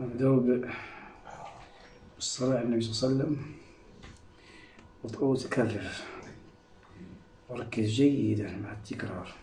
نبداو بالصلاة على النبي صلى الله عليه وسلم. وتكرر وركز جيدا مع التكرار.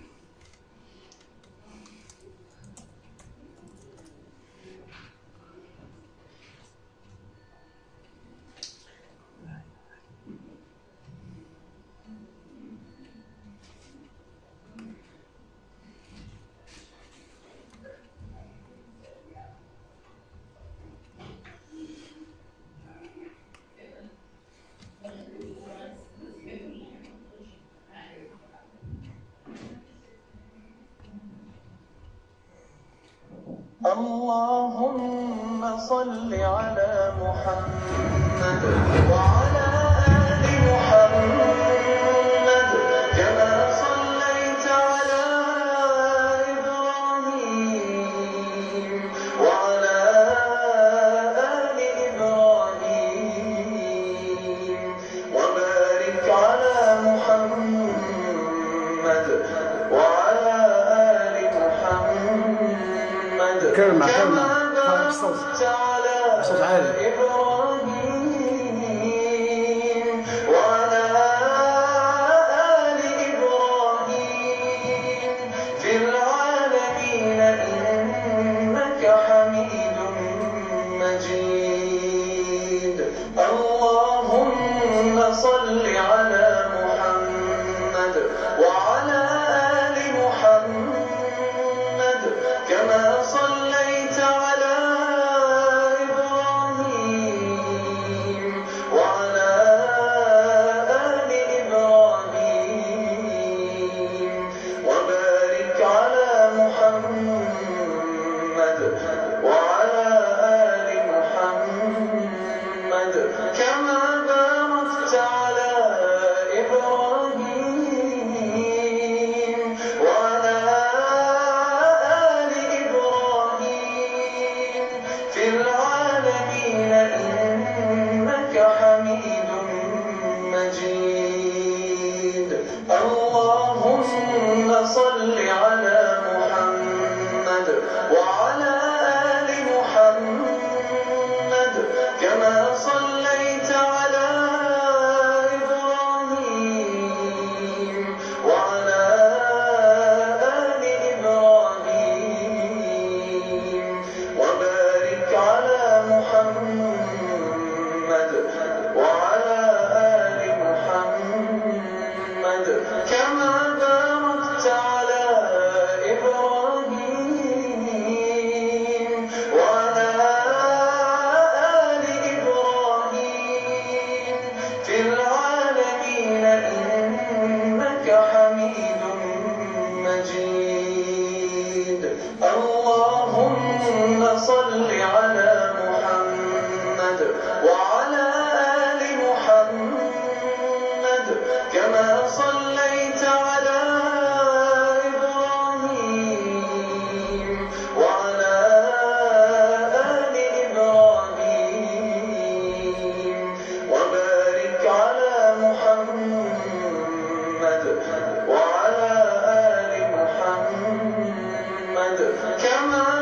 Come.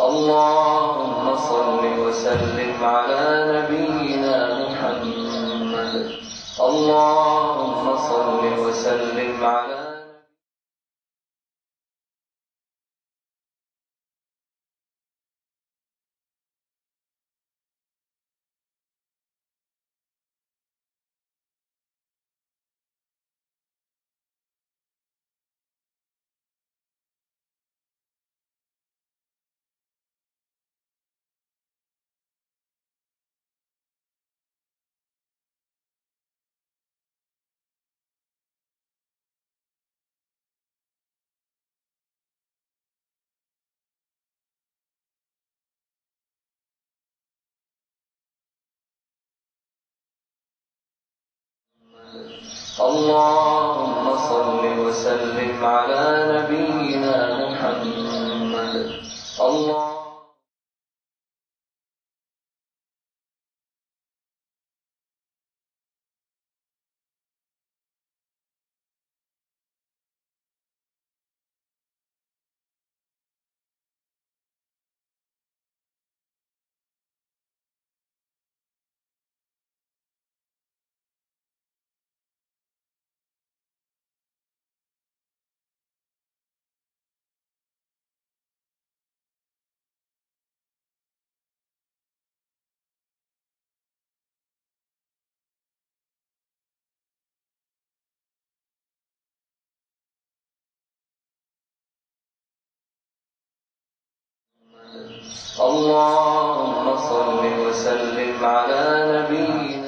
اللهم صل وسلم على نبينا محمد. اللهم صل وسلم على اللهم صل وسلم على نبينا محمد. الله اللهم صل وسلم على نبينا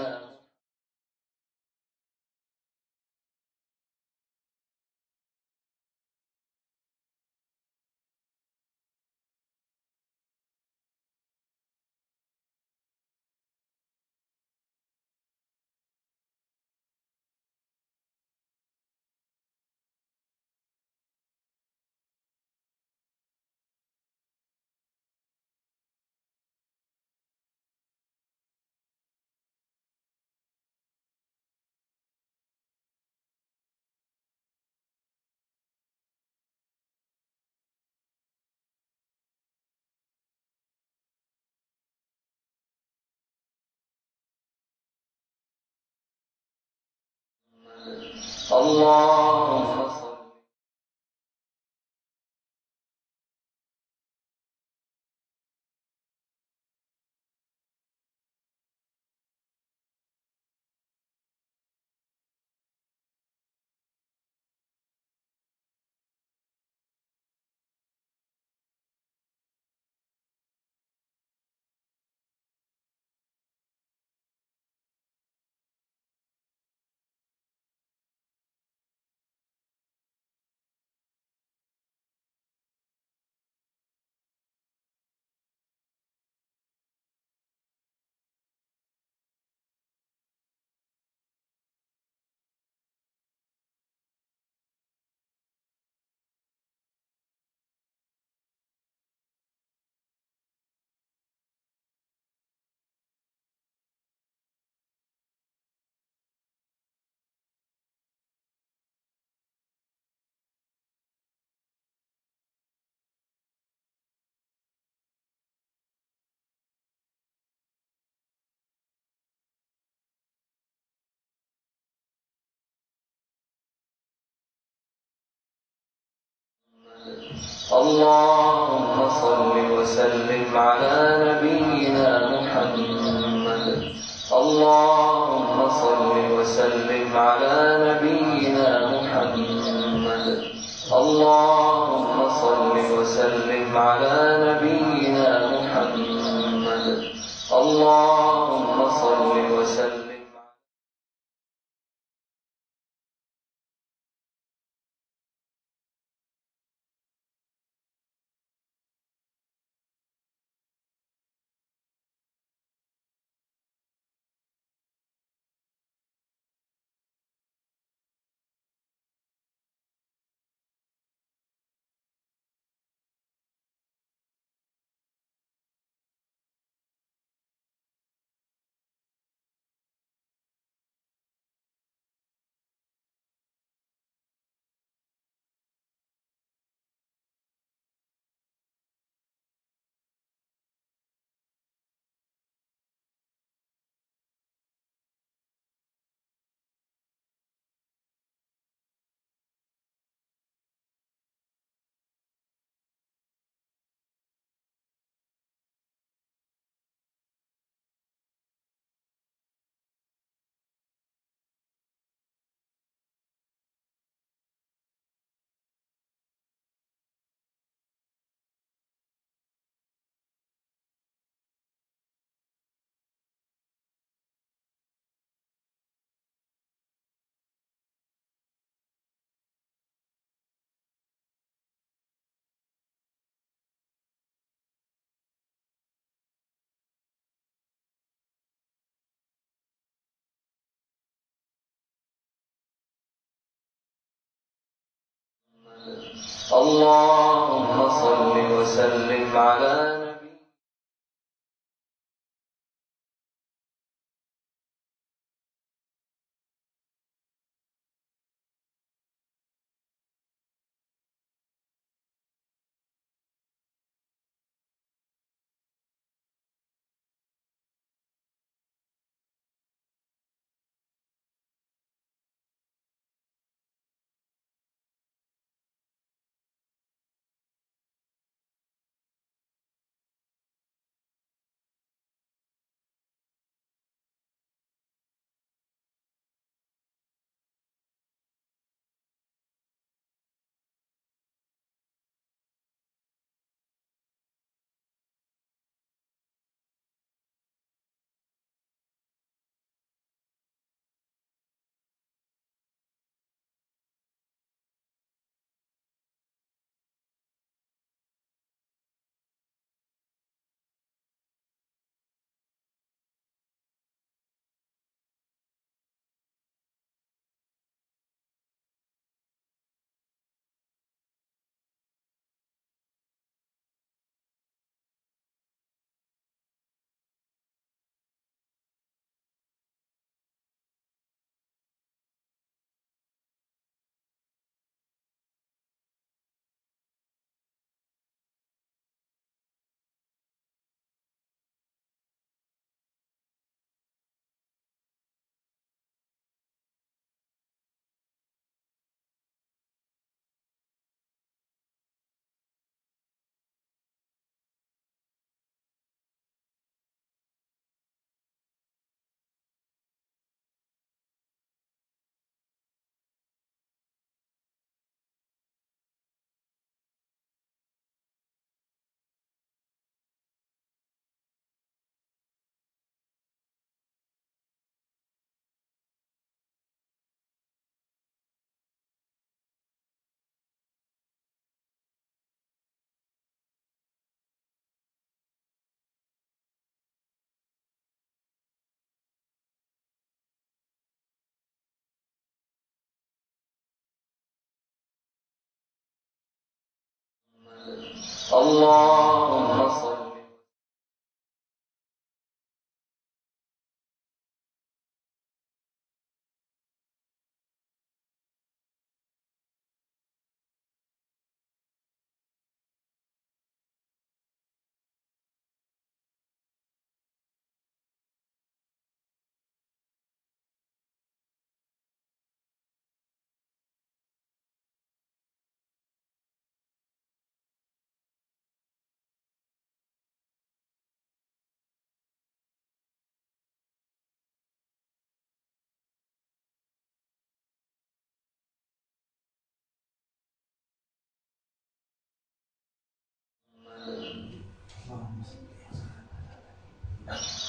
اللهم اللهم صل وسلم على نبينا محمد. اللهم صل وسلم على نبينا محمد. اللهم صل وسلم على نبينا محمد. اللهم صل وسلم اللهم صل وسلم على اللهم صل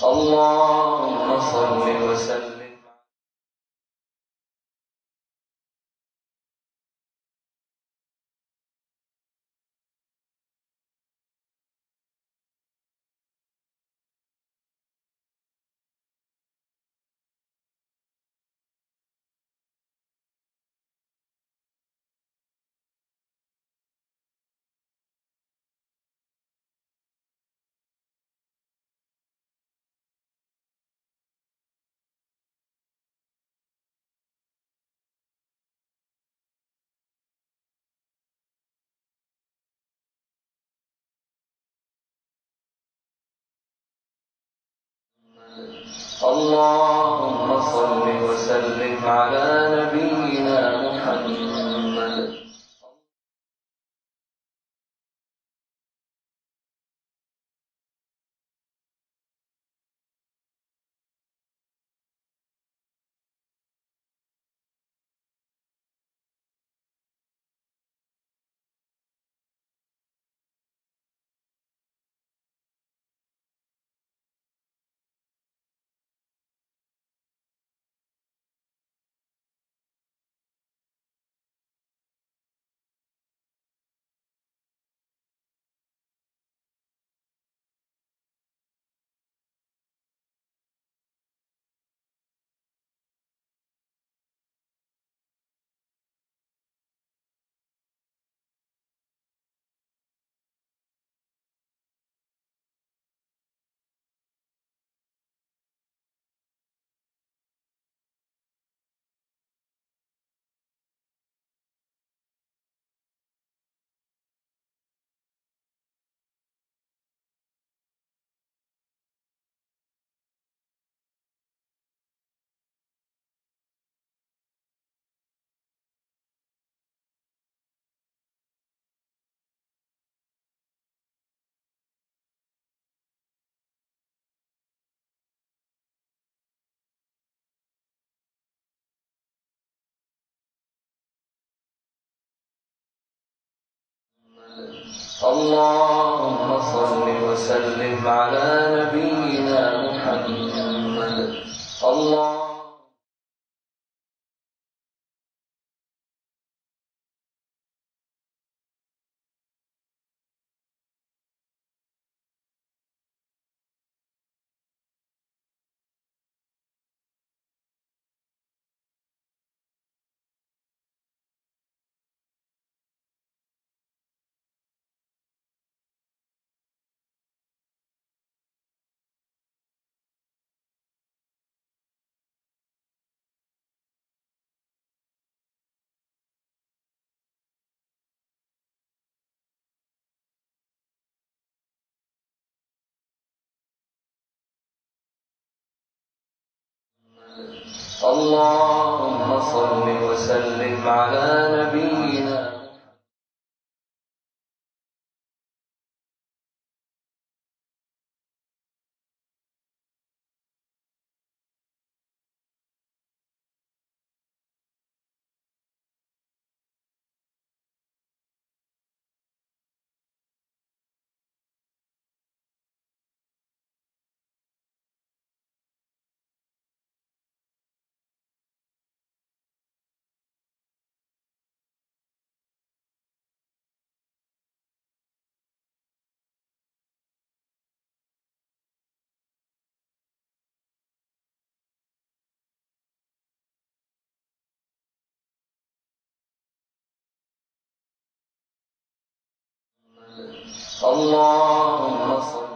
اللهم صل وسلم اللهم صل وسلم على نبينا محمد. اللهم صل وسلم على نبينا محمد. الله اللهم صل وسلم على نبينا اللهم صل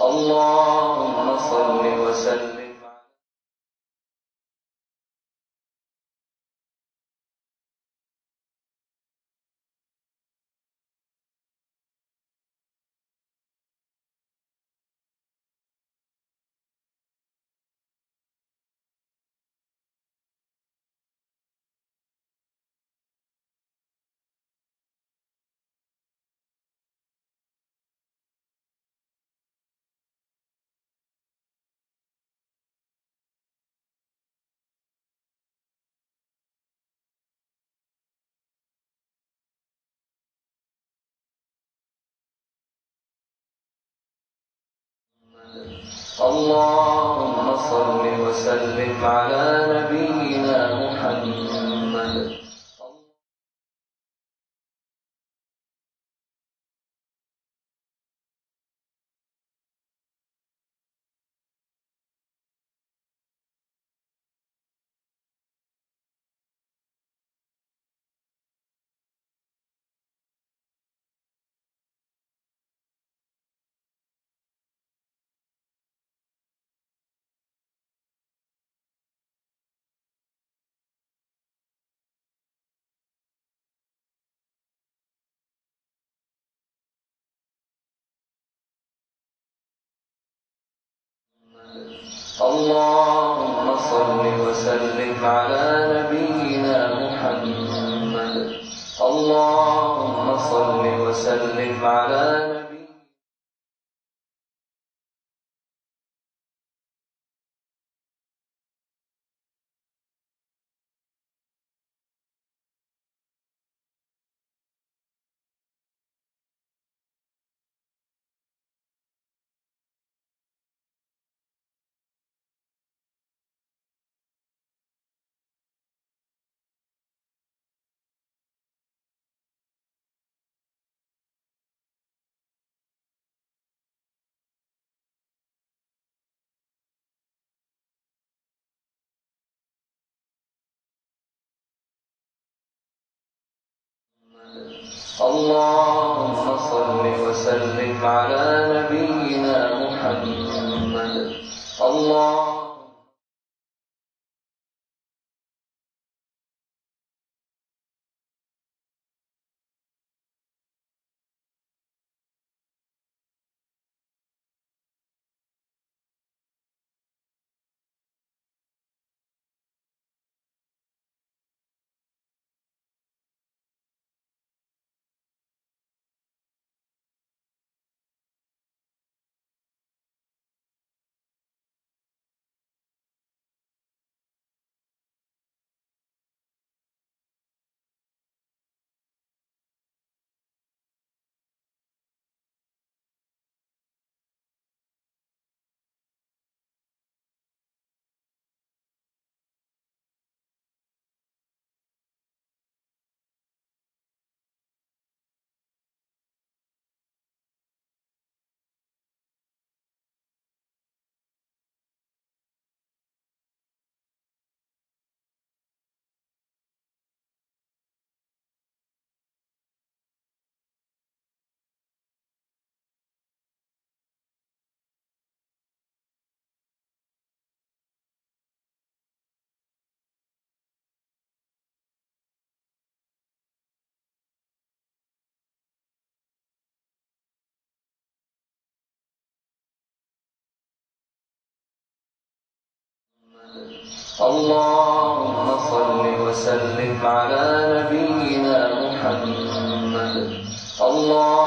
اللهم صل وسلم اللهم صل وسلم على نبينا محمد. اللهم صل وسلم على نبينا محمد. اللهم صل وسلم على نبينا اللهم صل وسلم على نبينا محمد. اللهم اللهم صل وسلم على نبينا محمد. اللهم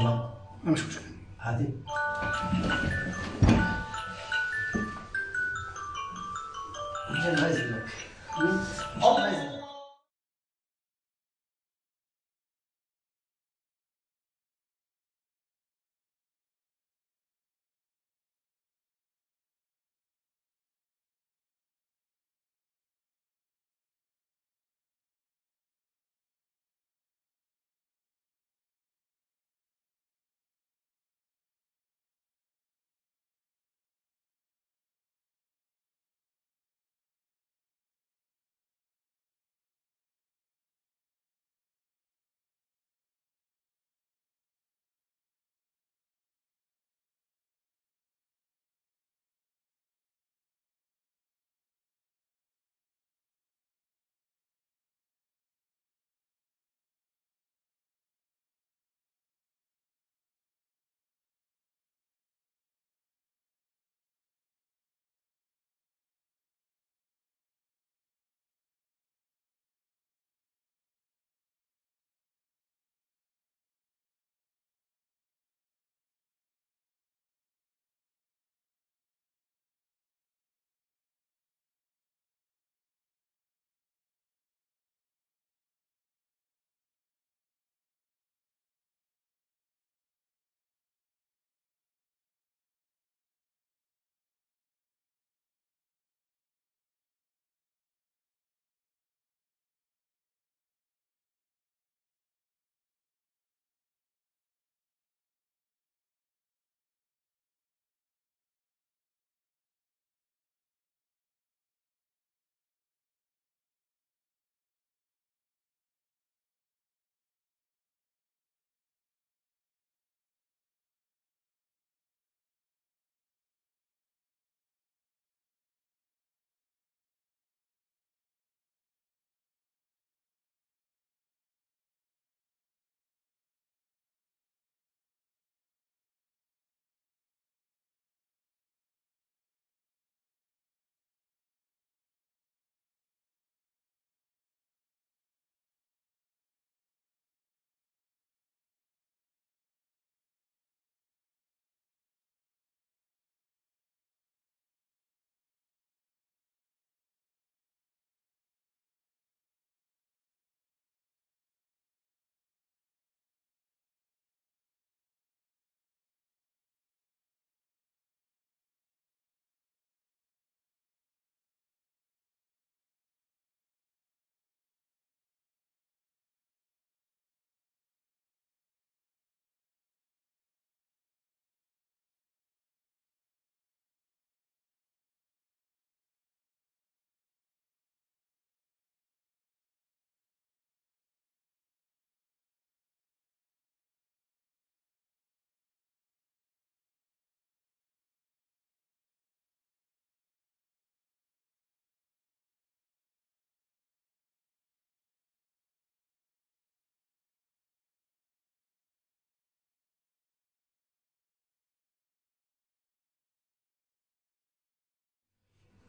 زمان ما مش مشكلة. عادي. عايز.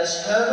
أشهد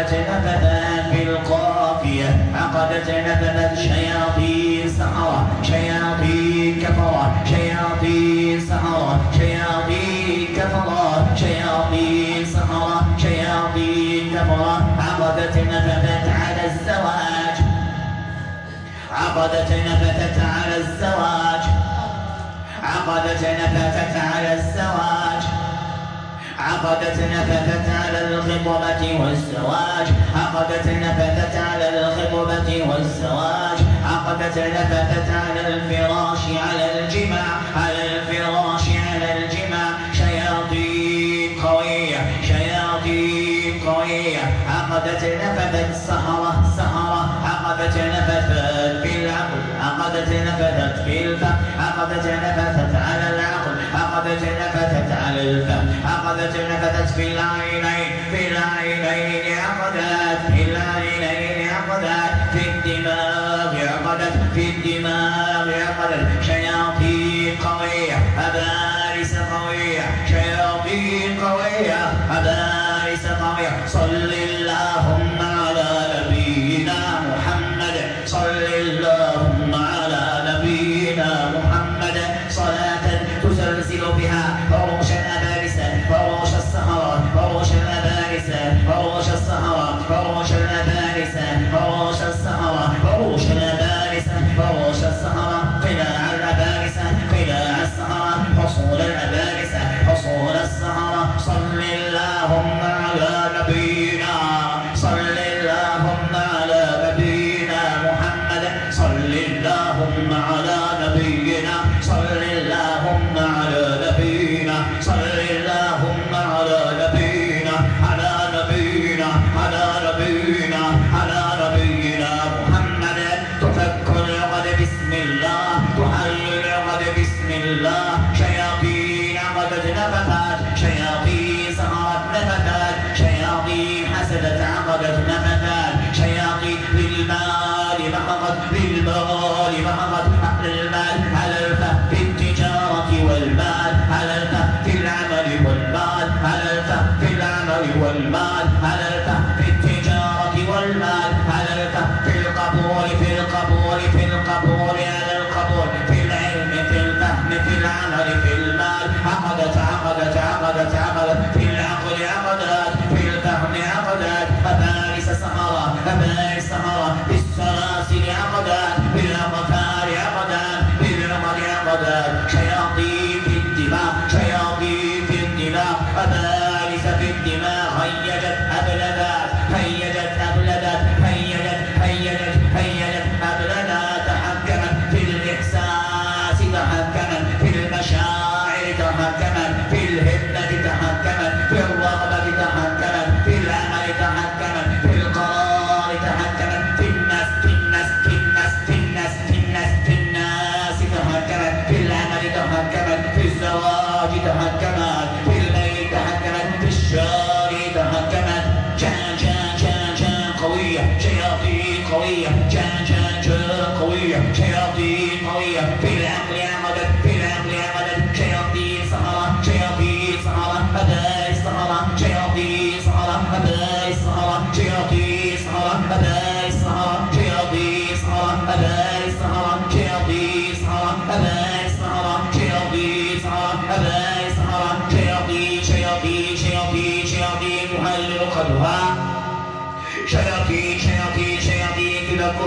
عقدت نفذا بالقافية عقدت نفذت شياطين سحرة شياطين كفرة شياطين سحرة شياطين كفرة شياطين سحرة شياطين كفرة. عقدت نفذت على الزواج عقدت نفذت على الزواج عقدت نفذت على الزواج. عقدت نفثت على الخطبة والزواج عقدت نفثت على الخطبة والزواج عقدت نفثت على الفراش على الجماع على الفراش على الجماع شياطين قوية شياطين قوية. عقدت نفثت سهرة سهرة. عقدت نفثت في العقل عقدت نفثت في الفم. عقدت نفثت على العقل عقدت نفثت the children of the Spillai night.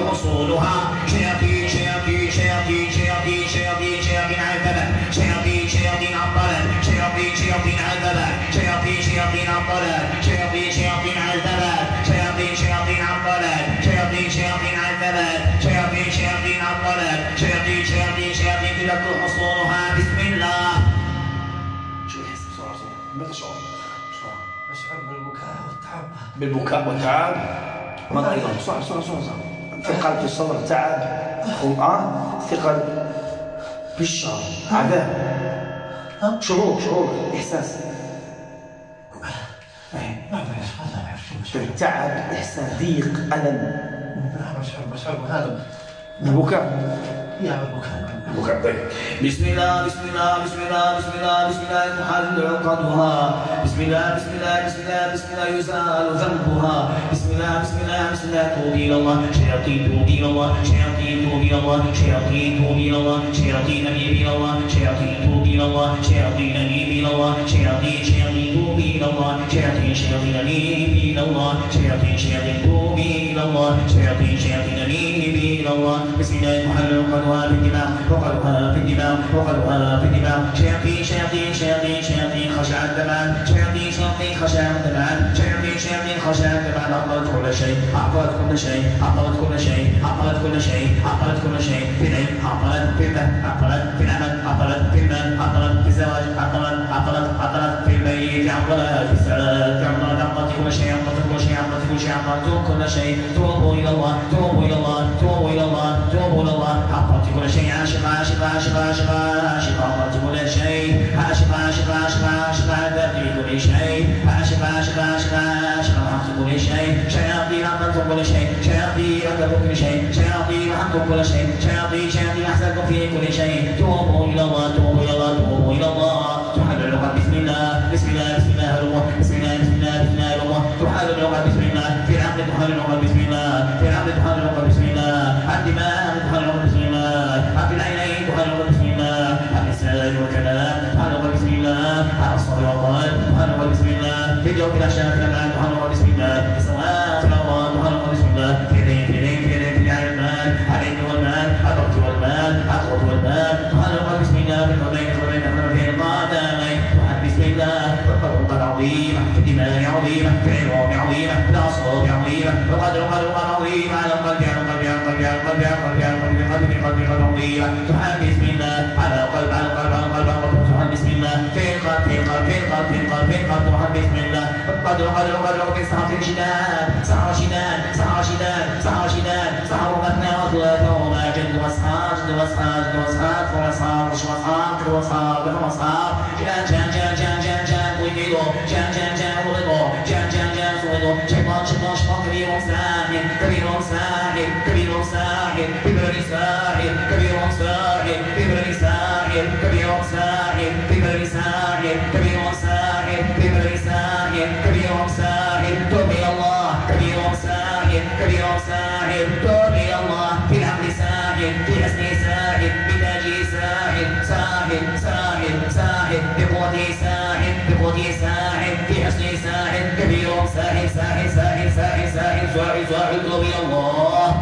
حصولها شياطين شياطين شياطين شياطين شياطين شياطين عذبت شياطين شياطين عطلت شياطين شياطين عذبت شياطين شياطين عطلت شياطين شياطين شياطين شياطين عطلت شياطين شياطين شياطين شياطين عطلت شياطين شياطين شياطين. حصولها بسم الله. شو يحس بسرعة؟ بسرعة. ما بسرعة. أشعر بالبكاء والتعب. بالبكاء والتعب. ماذا أيضا بسرعة بسرعة بسرعة ثقل في الصدر تعب آه ثقل في الشعر عذاب. شعور شعور إحساس. تعب إحساس ضيق ألم. لا بشعر بشعر بهذا بالبكاء يا بالبكاء بكاء طيب بسم الله بسم الله بسم الله بسم الله بسم الله تحل عقدها بسم الله بسم الله بسم الله بسم الله يزال ذنبها. بسم الله بسم الله بسم الله توب إلى الله شياطين توب الله شياطين توب الله شياطين توب الله شياطين أنيب الله شياطين توب الله شياطين أنيب الله شياطين شياطين الله شياطين شياطين الله شياطين شياطين الله شياطين شياطين أنيب إلى الله الله شياطين شياطين شياطين خشعت دمان شياطين شياطين خشعت دمان خشع الدمان أعطت كل شيء أعطت كل شيء أعطت كل شيء أعطت كل شيء أعطت كل شيء في العلم أعطت في المال أعطت في العمل أعطت في المال أعطت في الزواج أعطت أعطت أعطت في البيت أعطت في السعادة أعطت أعطت كل شيء أعطت كل شيء أعطت كل شيء أعطت كل شيء توبوا إلى الله توبوا إلى الله توبوا إلى الله توبوا إلى الله أعطت كل شيء عاشق عاشق عاشق عاشق عاشق أعطت كل شيء عاشق عاشق عاشق عاشق عذبت كل شيء عاشق عاشق عاشق أعطت كل شيء شياطين أعطت كل شيء شياطين أعطت كل شيء شياطين أعطت كل شيء شياطين شياطين أحسنتم في كل شيء. توبوا إلى الله توبوا إلى الله توبوا إلى الله. تحل العقد بسم الله بسم الله بسم الله الله بسم الله بسم الله بسم الله الله. تحل العقد بسم الله. في العقد تحل العقد بسم الله. في العقد تحل العقد بسم الله. الدماء تحل العقد بسم الله. في العينين تحل العقد بسم الله. في والكلام تحل العقد بسم الله. على الصدر والقلب تحل العقد بسم الله. في الجوف الأشياء القدر قدر عظيم على القلب على القلب على القلب على القلب على القلب على قلب قلب عظيمة تحل بسم على القلب على القلب على القلب على القلب تحل بسم في القلب في القلب في القلب في القلب في القلب تحل بسم الله. قدر قدر قدر. في سحر شداد سحر شداد سحر شداد سحر شداد سحر مثنى وثلاثة وما جد واسحار جد واسحار جد واسحار واسحار وش criminals now. ساحر في حسن ساحر كبير ساحر ساحر ساحر ساحر ساحر ساحر ساحر توبي الله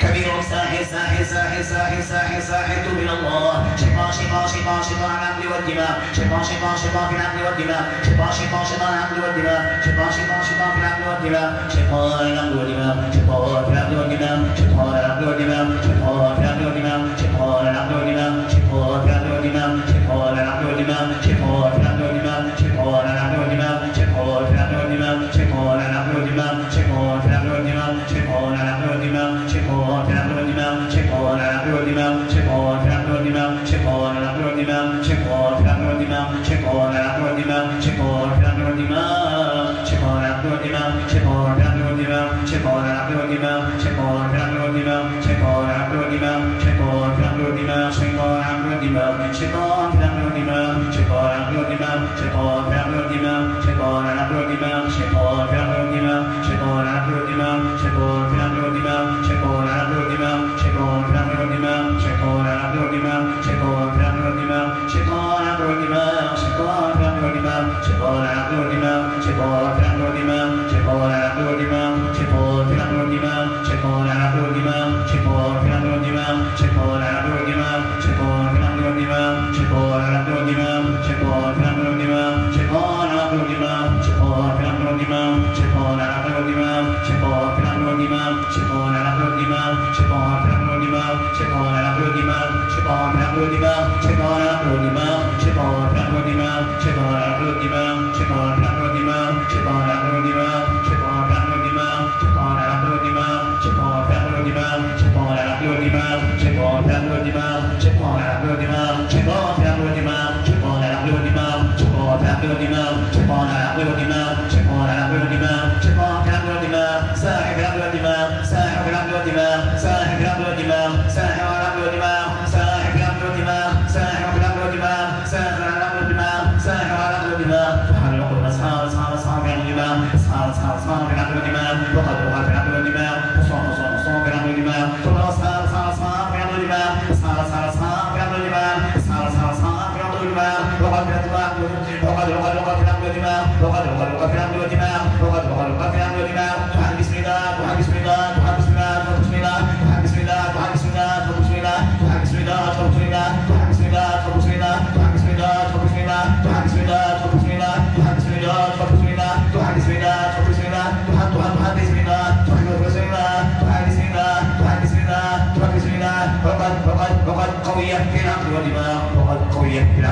كبير ساحر ساحر ساحر ساحر ساحر ساحر إلى الله شيطان شيطان شيطان شيطان العقل والدماء شيطان شيطان شيطان في العقل والدماء شيطان شيطان شيطان العقل والدماء شيطان شيطان شيطان في العقل والدماء شيطان العقل والدماء شيطان في العقل والدماء شيطان العقل والدماء شيطان في العقل والدماء شيطان العقل والدماء شيطان في العقل والدماء شيطان العقل والدماء شيطان في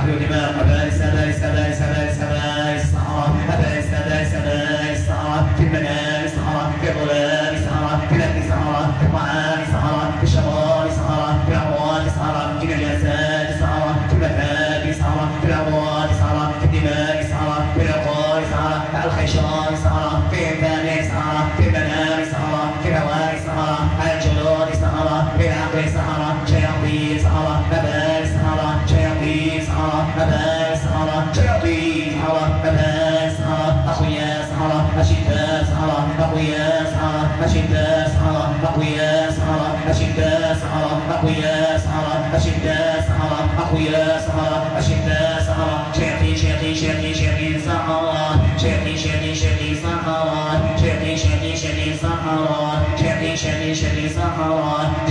أعيننا فلا شمش الصحراء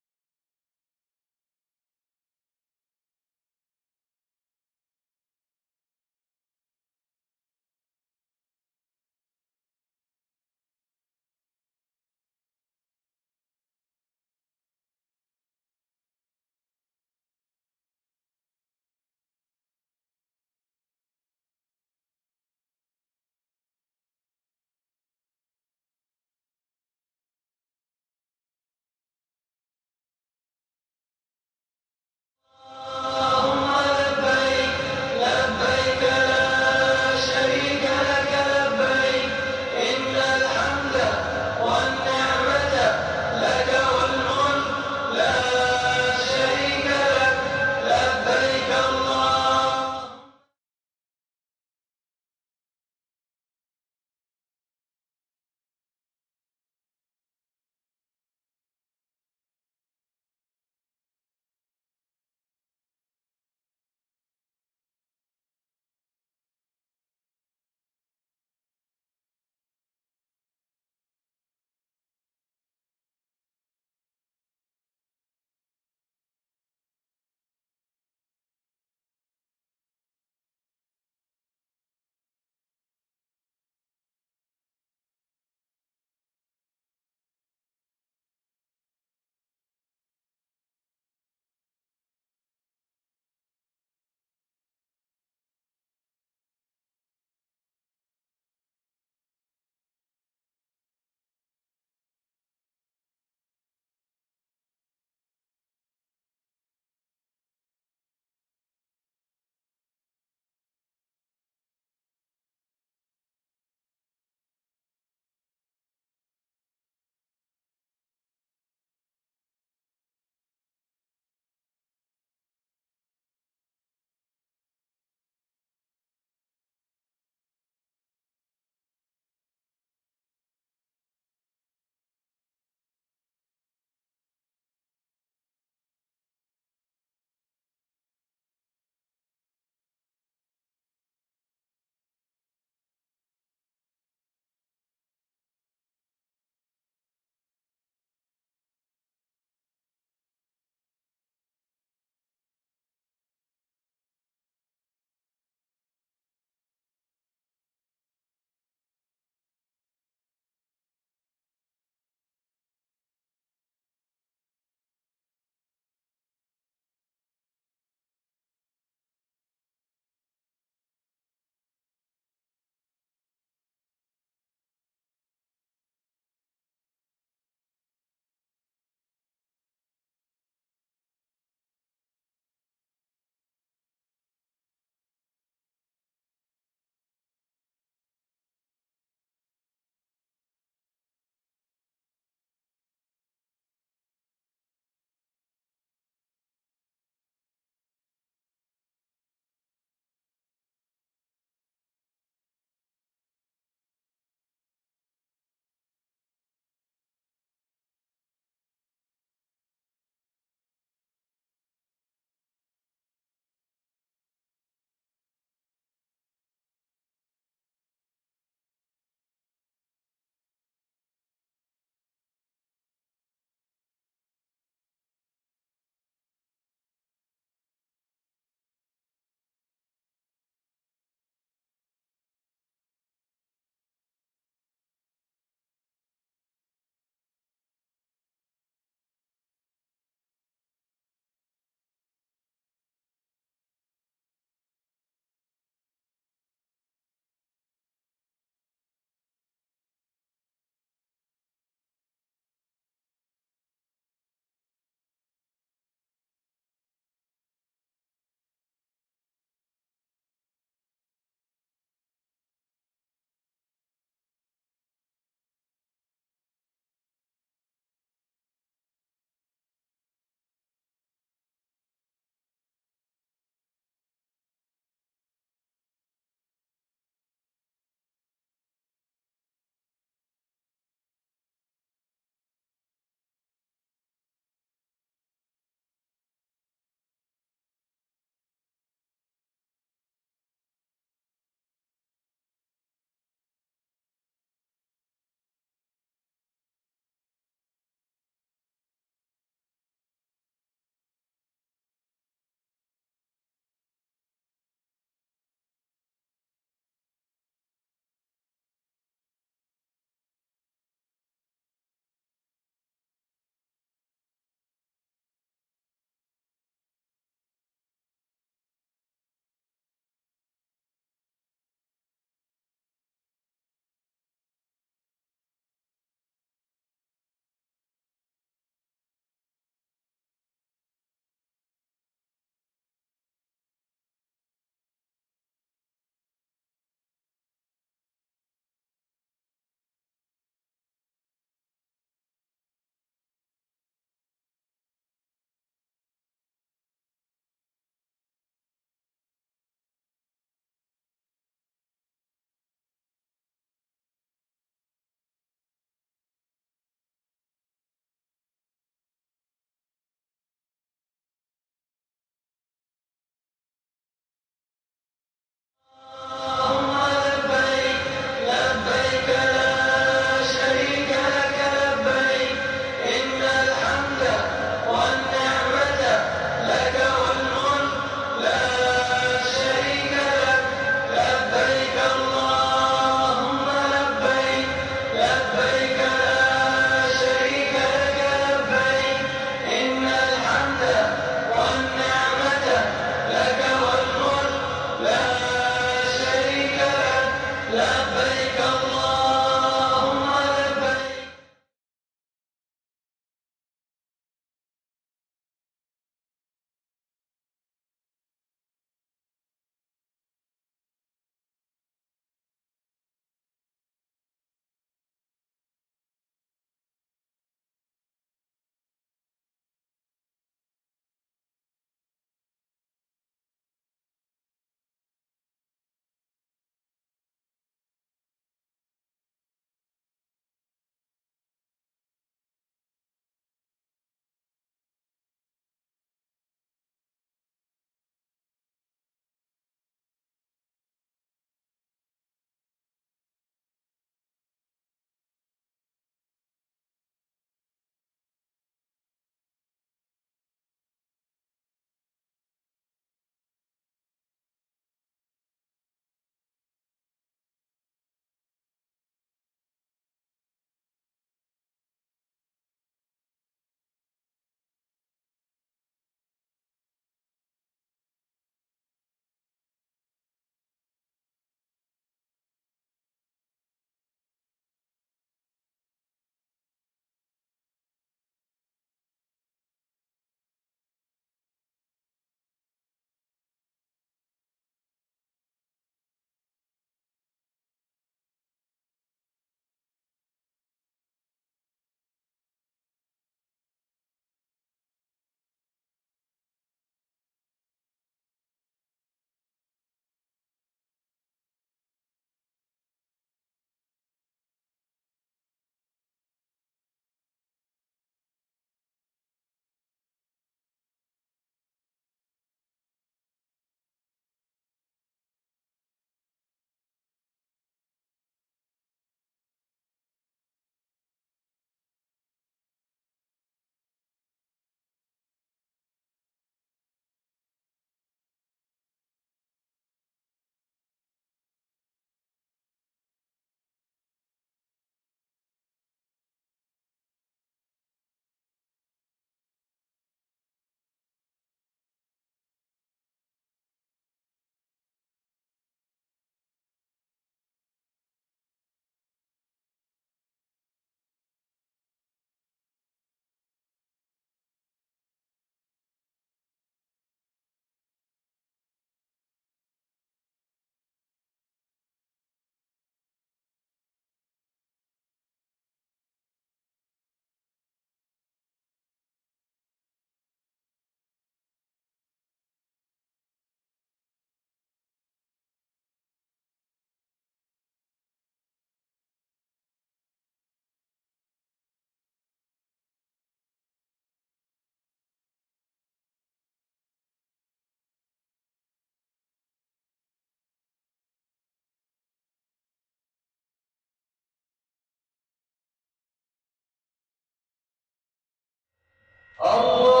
Allah.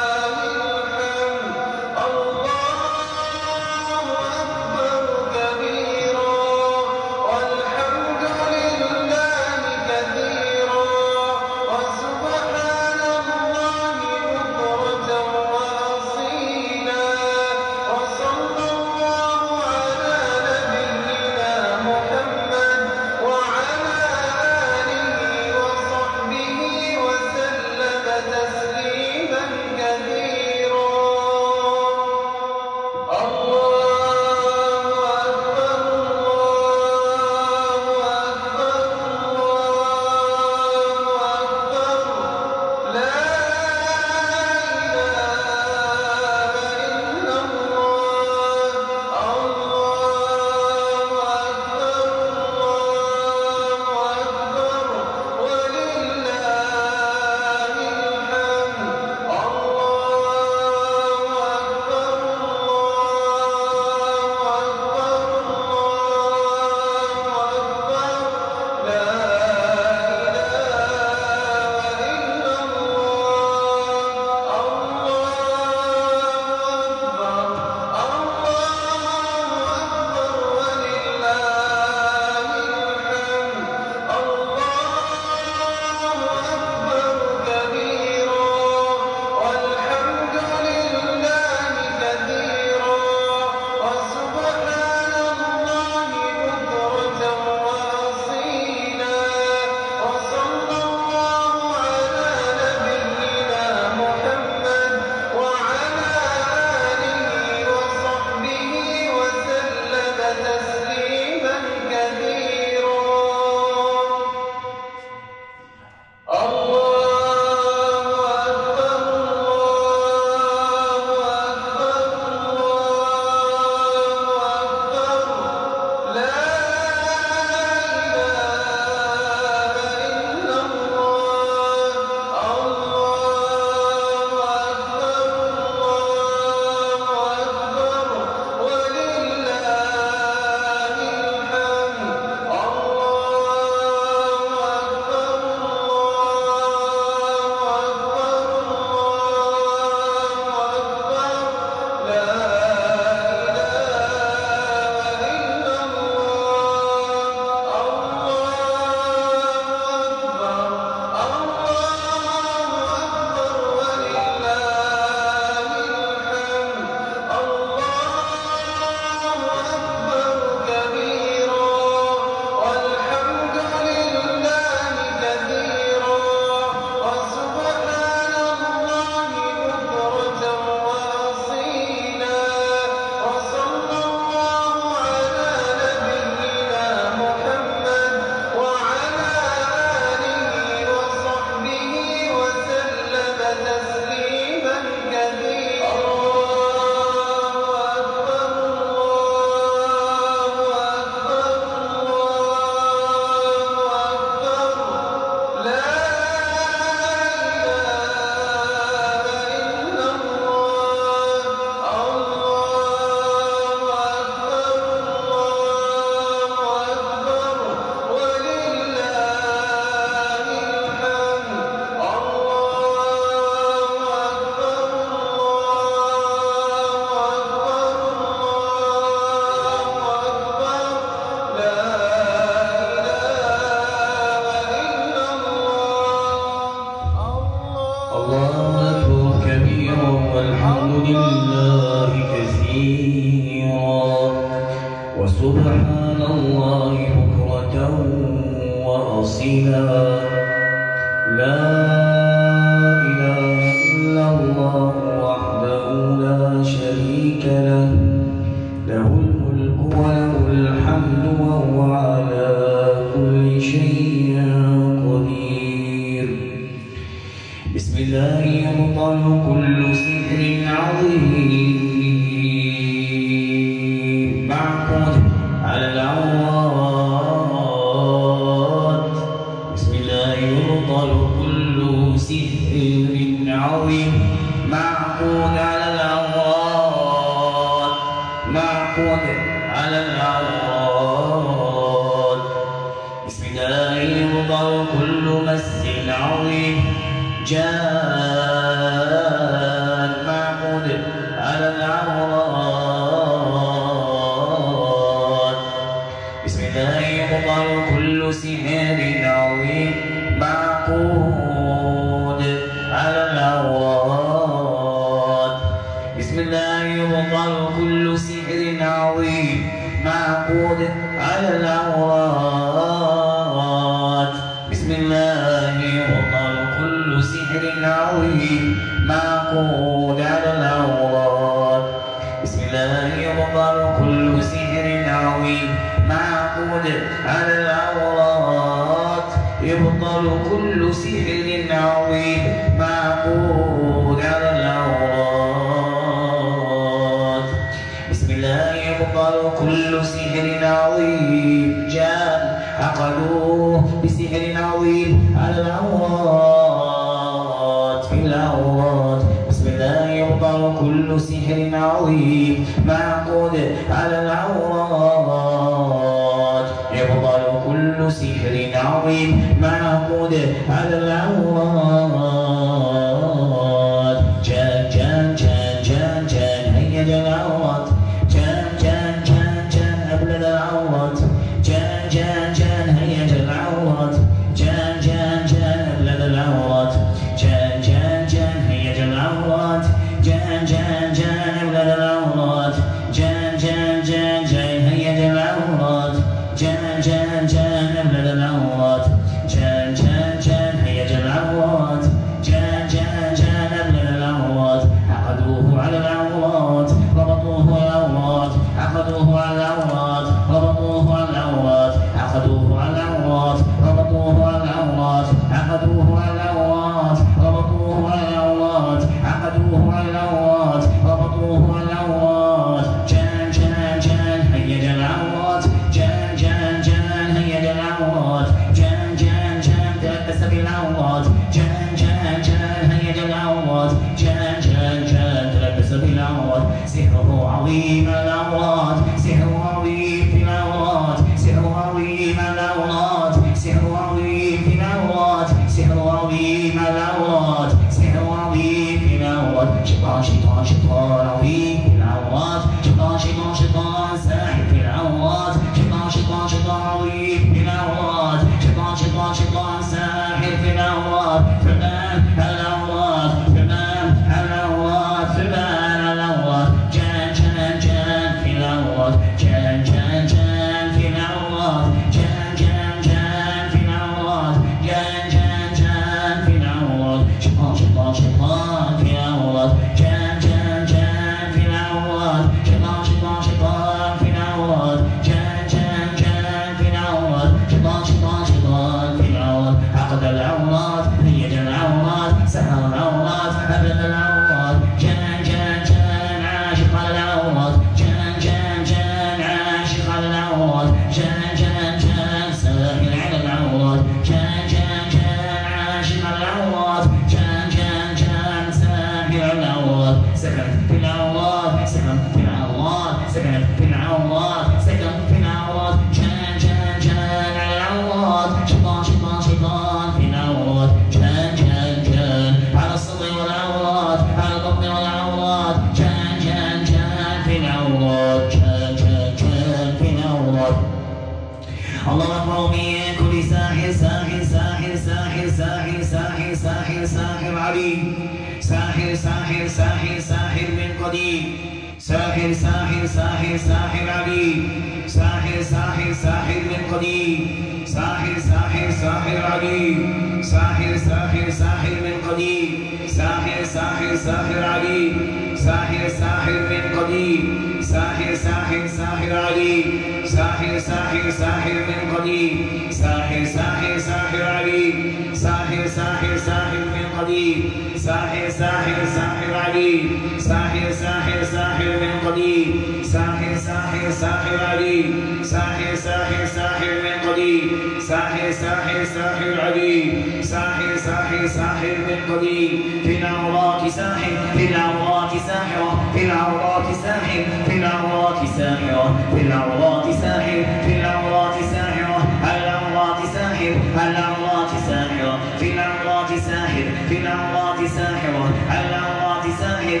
ساحر عليم ساحر ساحر من قديم ساحر ساحر ساحر عليم ساحر ساحر ساحر من قديم ساحر ساحر ساحر عليم ساحر ساحر ساحر من قديم ساحر ساحر ساحر عليم ساحر ساحر ساحر من قديم ساحر ساحر ساحر عليم ساحر ساحر ساحر من قديم ساحر ساحر ساحر عليم ساحر ساحر ساحر من قديم في نار العورات ساحر في العورات ساحر في العورات ساحر في العورات ساحر في العورات ساحر في العورات ساحر العورات ساحر العورات ساحر في العورات ساحر في العورات ساحر العورات ساحر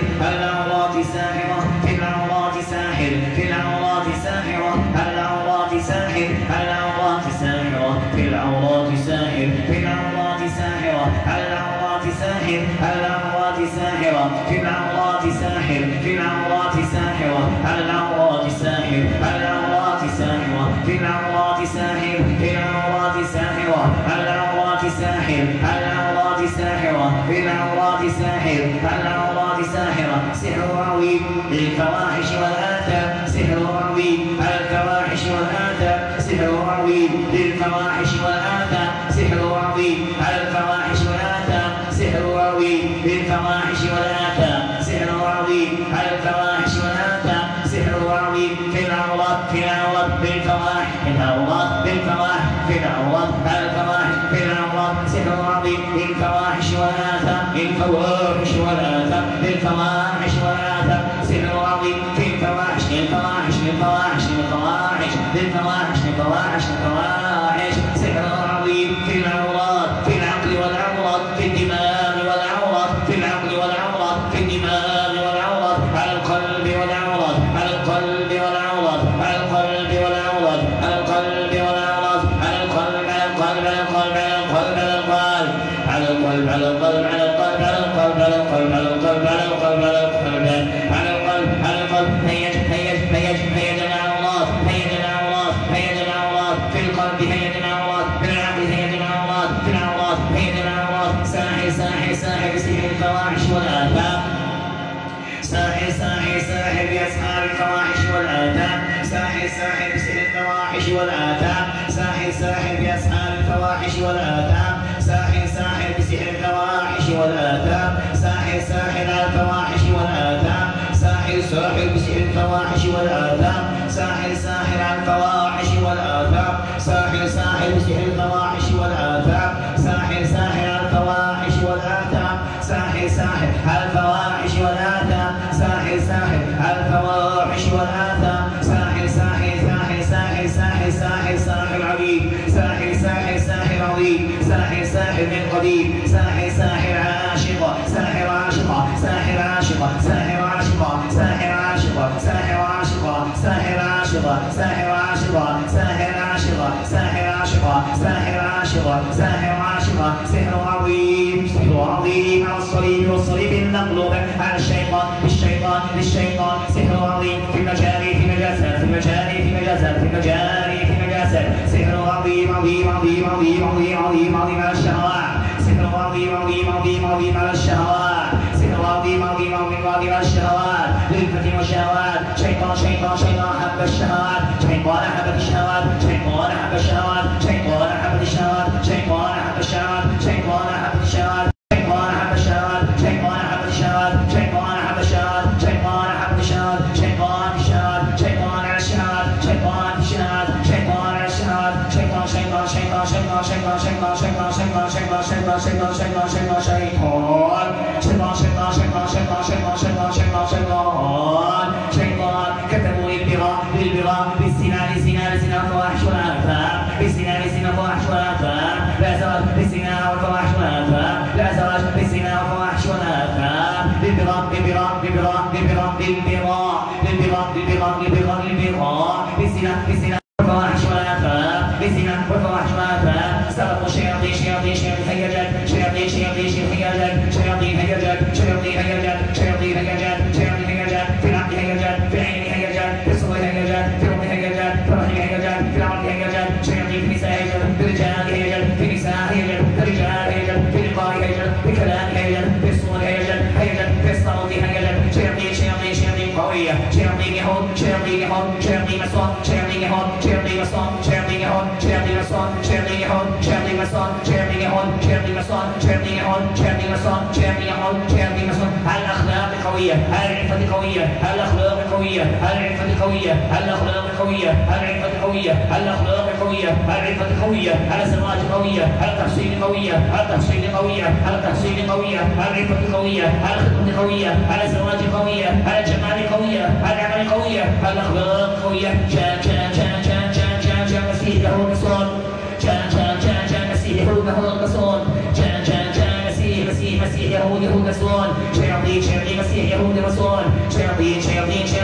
في العورات ساحر في العورات ساحرة. على العورات ساحر؟ على العورات ساحرة؟ في العورات ساحر في العورات ساحرة. على العورات ساحر؟ على العورات ساحرة؟ في العورات ساحر على العورات ساحرة؟ سحر عويم للفواحش. سحر عظيم عظيم عظيم عظيم عظيم عظيم عظيم على الشهوات سحر عظيم عظيم عظيم عظيم على الشهوات سحر عظيم عظيم عظيم عظيم على الشهوات للفتي والشهوات شيطان شيطان شيطان حب الشهوات Shema, Shema, Shai. يقعوا شيئا في هل الاخلاق قويه؟ هل العفه قويه؟ هل الاخلاق قويه؟ هل العفه قويه؟ هل الاخلاق قويه؟ هل العفه قويه؟ هل الاخلاق قويه؟ هل العفه قويه؟ هل السماج قويه؟ هل التفصيل قويه؟ هل التفصيل قويه؟ هل التفصيل قويه؟ هل العفه قويه؟ هل الخدمه قويه؟ هل الزواج قويه؟ هل الجمال قويه؟ هل العمل قويه؟ هل الاخلاق قويه؟ شان شان شان شان شان شان شان مسيح له النصران شان شان شان شان مسيح له النصران مسيح يهودي هود نسوان شياطين شياطين مسيح يهودي نسوان شياطين شياطين شياطين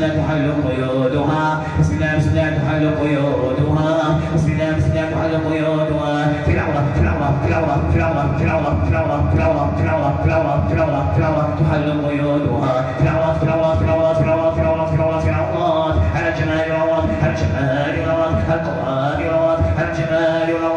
الله تحل قيودها بسم الله بسم الله تحل قيودها بسم الله بسم الله تحل قيودها في العورة في العورة في العورة في العورة في العورة في العورة في العورة في العورة في العورة في العورة في العورة تحل قيودها في العورة في العورة في العورة في العورة في العورة في العورة في العورة على الجمال والعورات على الجمال والعورات القرآن والعورات على الجمال والعورات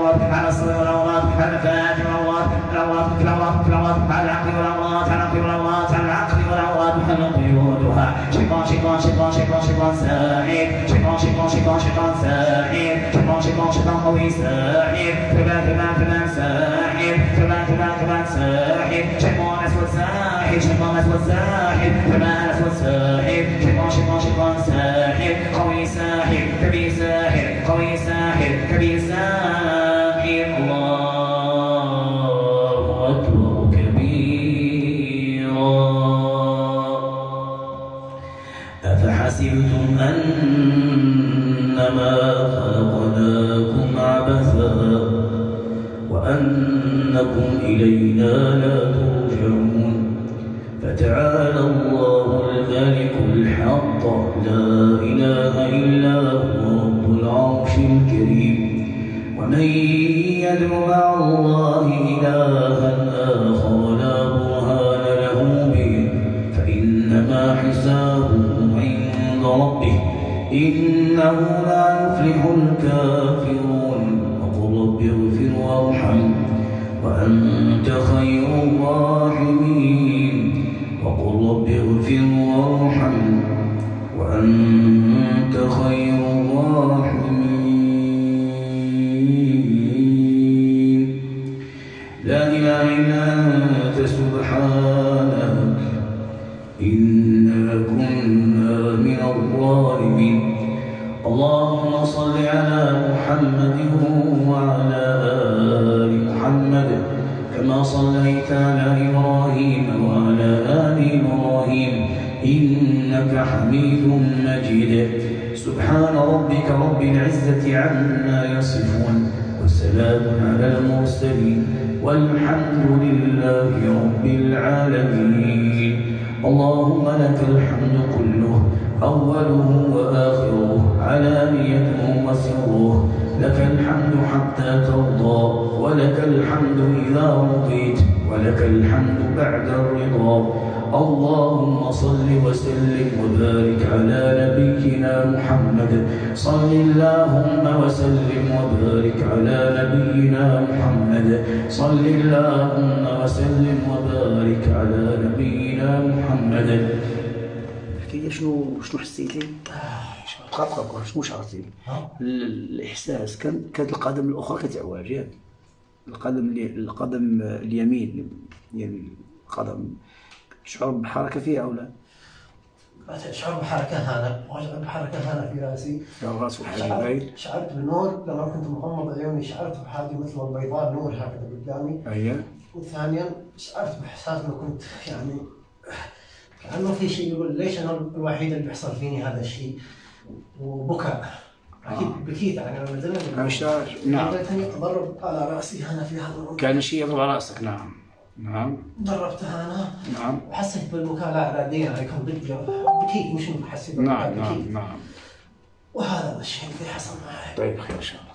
شيطان شيطان شيطان شيطان شيطان ساحر شيطان شيطان شيطان شيطان ساحر شيطان شيطان شيطان قوي ساحر فلان فلان فلان ساحر فلان فلان فلان ساحر شيطان اسود ساحر شيطان اسود ساحر فلان اسود ساحر شيطان شيطان شيطان ساحر قوي ساحر كبير ساحر قوي ساحر كبير ساحر وأنكم إلينا لا ترجعون. فتعالى الله الملك الحق لا إله إلا هو رب العرش الكريم. ومن يدع مع الله إلها آخر لا برهان له به فإنما حسابه عند ربه. إنه لا يفلح الكافرون. حسيتي؟ دقيقة شنو شعرتي؟ ال- الإحساس. كان كانت القدم الأخرى كتعوج ياك القدم اللي القدم اليمين يعني القدم. تشعر بحركة فيها أو لا؟ أشعر بحركة هنا بحركة هنا في رأسي. في الراس والحاجبين شعرت, بنور لما كنت مغمض عيوني شعرت بحاجة مثل البيضاء نور هكذا قدامي. أيوه وثانيا شعرت بإحساس إنه كنت يعني كانه في شيء يقول ليش أنا الوحيد اللي بيحصل فيني هذا الشيء؟ وبكاء أكيد بكيت يعني أنا نزلت عشان- نعم. خلتني اضرب على رأسي هنا في هذا المكان كأن شيء يضرب على رأسك نعم. نعم. ضربتها أنا. نعم. وحسيت بالبكاء لا عادي يعني كان بكيت مش حسيت نعم نعم نعم. وهذا الشيء اللي حصل معي. طيب خير إن شاء الله.